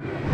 you